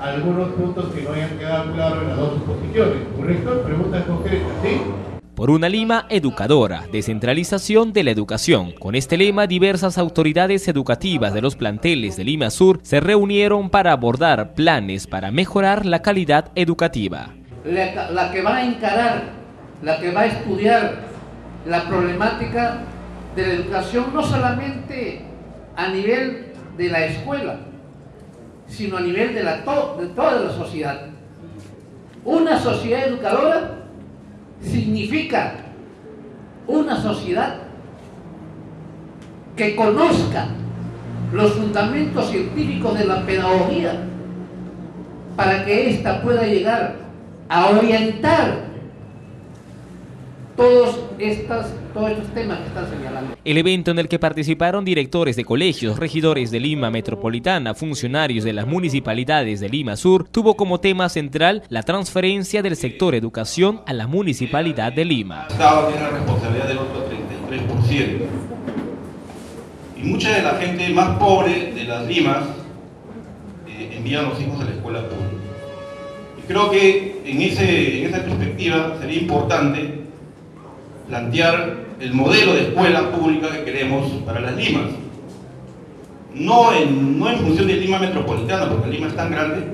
algunos puntos que no hayan quedado claros en las dos posiciones, ¿correcto? Preguntas concretas, ¿sí? por una Lima educadora, descentralización de la educación. Con este lema, diversas autoridades educativas de los planteles de Lima Sur se reunieron para abordar planes para mejorar la calidad educativa. La, que va a encarar, la que va a estudiar la problemática de la educación no solamente a nivel de la escuela, sino a nivel de, la de toda la sociedad. Una sociedad educadora significa una sociedad que conozca los fundamentos científicos de la pedagogía para que ésta pueda llegar a orientar todos, estas, todos estos temas que están señalando. El evento en el que participaron directores de colegios, regidores de Lima Metropolitana, funcionarios de las municipalidades de Lima Sur, tuvo como tema central la transferencia del sector educación a la municipalidad de Lima. El Estado tiene la responsabilidad del otro 33%. Y mucha de la gente más pobre de las Limas eh, envían a los hijos a la escuela pública. Y creo que en, ese, en esa perspectiva sería importante plantear el modelo de escuela pública que queremos para las Limas. No en, no en función de Lima metropolitana, porque Lima es tan grande,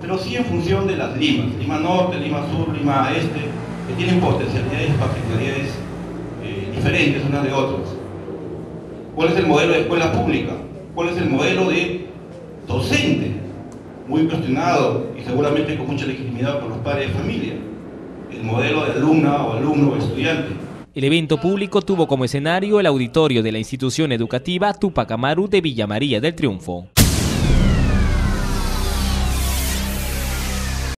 pero sí en función de las Limas, Lima Norte, Lima Sur, Lima Este, que tienen potencialidades y particularidades eh, diferentes unas de otras. ¿Cuál es el modelo de escuela pública? ¿Cuál es el modelo de docente? Muy cuestionado y seguramente con mucha legitimidad por los padres de familia el modelo de alumna o alumno o estudiante. El evento público tuvo como escenario el auditorio de la institución educativa Tupac Amaru de Villa María del Triunfo.